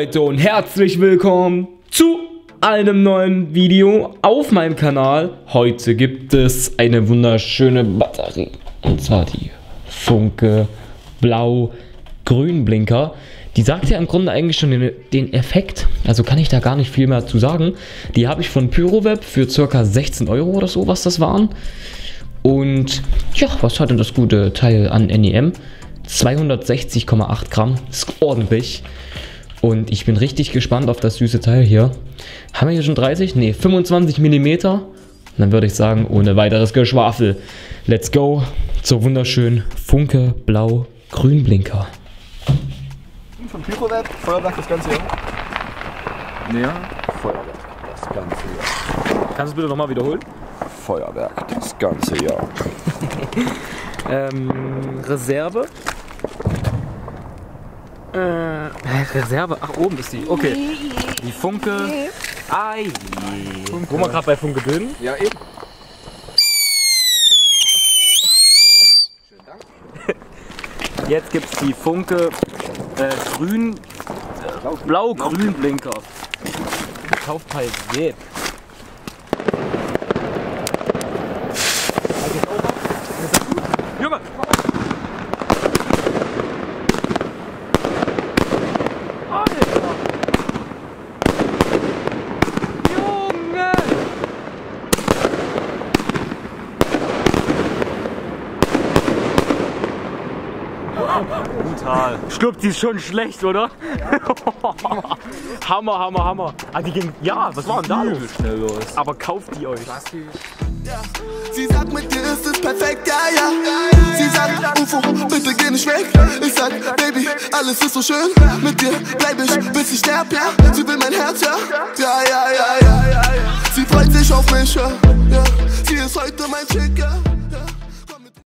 Leute und herzlich willkommen zu einem neuen Video auf meinem Kanal. Heute gibt es eine wunderschöne Batterie und zwar die Funke Blau-Grün Blinker. Die sagt ja im Grunde eigentlich schon den, den, Effekt, also kann ich da gar nicht viel mehr zu sagen. Die habe ich von Pyroweb für ca. 16 Euro oder so, was das waren. Und ja, was hat denn das gute Teil an NEM? 260,8 Gramm, ist ordentlich. Und ich bin richtig gespannt auf das süße Teil hier. Haben wir hier schon 30? Ne, 25 mm. Dann würde ich sagen, ohne weiteres Geschwafel, let's go zur wunderschönen Funke Blau Grün Blinker. Von Pyroweb, Feuerwerk das ganze Jahr. Mehr Feuerwerk das ganze Jahr. Kannst du es bitte nochmal wiederholen? Feuerwerk das ganze Jahr. ähm, Reserve. Äh, Reserve. Ach, oben ist die. Okay. Die Funke. Ai. Wo wir gerade bei Funke bin. Ja, eben. Jetzt gibt es die Funke äh, grün, blau-grün Blinker. Kaufpreis Gelb. Junge! Brutal. Schluck, die ist schon schlecht, oder? hammer, hammer, hammer. Ah, die ging. Ja, was war denn da los? Schnell los. Aber kauft die euch. Sie sagt, mit dir ist es perfekt, ja, ja. Sie sagt, UFO, bitte geh nicht weg. Ich sag, Baby, alles ist so schön. Mit dir bleib ich, bis ich sterb, ja. Sie will mein Herz, ja. Ja, ja, ja, ja, ja. ja. Sie freut sich auf mich, ja.